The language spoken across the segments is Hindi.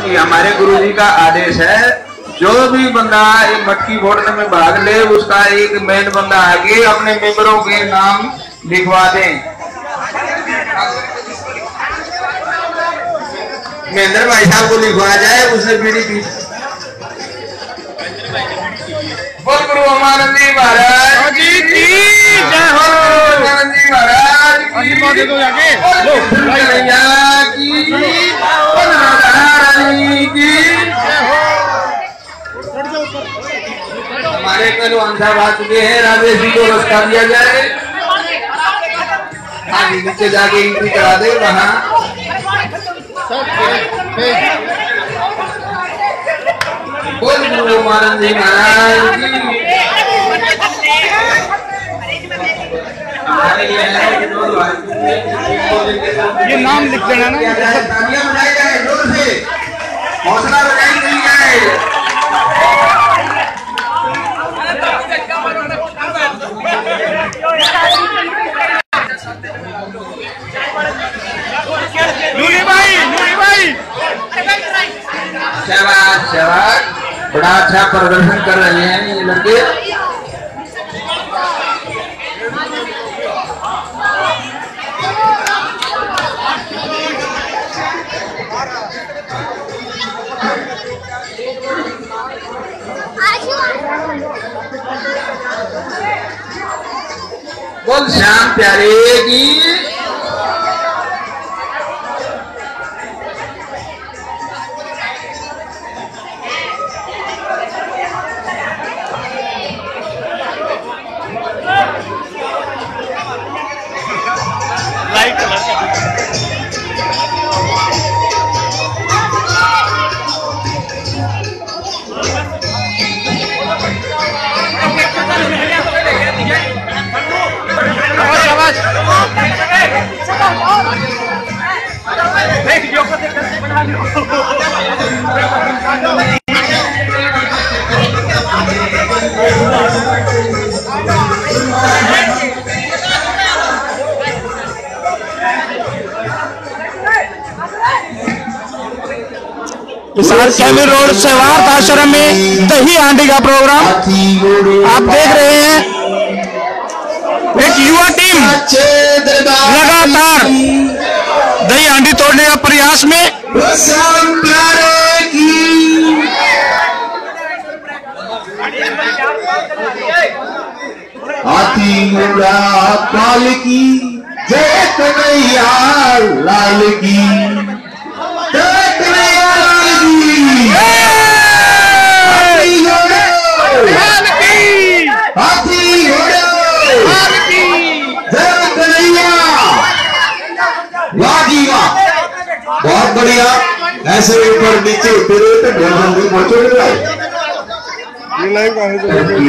ये हमारे गुरु जी का आदेश है, जो भी बंदा ये मटकी फोड़ने में भाग ले, उसका एक मेन बंदा आगे अपने मेंबरों के नाम लिखवा दे। महेंद्र भाई साहब को लिखवा जाए, उसे पी बोल गुरु अमानंद जी महाराज हमारे पहलवान साहब आ चुके हैं राजेश जी को रास्ता दिया जाए। आगे नीचे जाके एंट्री करा दे वहाँ। बोल गुरु अमानंद जी महाराज ये नाम लिख देना ना। हौसला बजाई अच्छा प्रदर्शन कर रहे हैं ये लड़के। बोल श्याम प्यारे की रोड सेवार्थ आश्रम में दही हांडी का प्रोग्राम। आप देख रहे हैं। एक युवा टीम लगातार दही हांडी तोड़ने का प्रयास में हाथी की जय कन्हैया लाल की जय कन्हैया लाल की हाथी घोड़ा हाथी घोड़ा जय कन्हैया वाह जी वाह बहुत बढ़िया। ऐसे ऊपर नीचे उतरे रहे तो ढेर जल्दी पहुंचोगे ये लाइव का है? जो शाबाश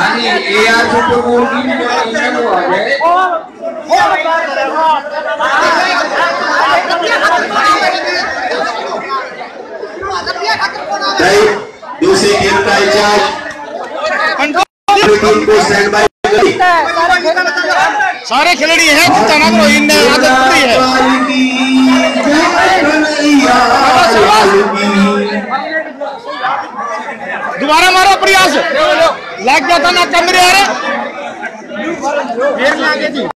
हाँ गए टाइम दूसरी टीम का इंचार्ज टीम को स्टैंड बाय करी। सारे खिलाड़ी हैं चिंता ना करो इन आदत पूरी है। दोबारा मारो प्रयास लग जाता ना कमरे